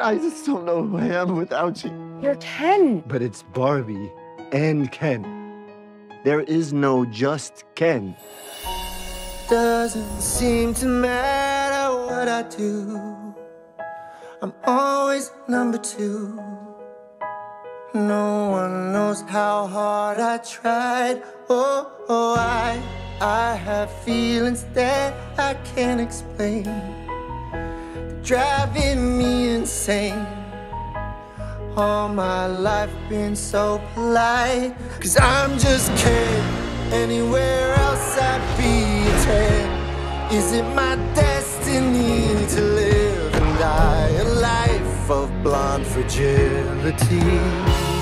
I just don't know who I am without you. You're Ken. But it's Barbie and Ken. There is no just Ken. Doesn't seem to matter what I do. I'm always number two. No one knows how hard I tried. Oh, oh, I, I have feelings that I can't explain. Driving me insane. All my life been so polite. Cause I'm just kidding. Anywhere else I'd be a 10. Is it my destiny to live and die a life of blonde fragility?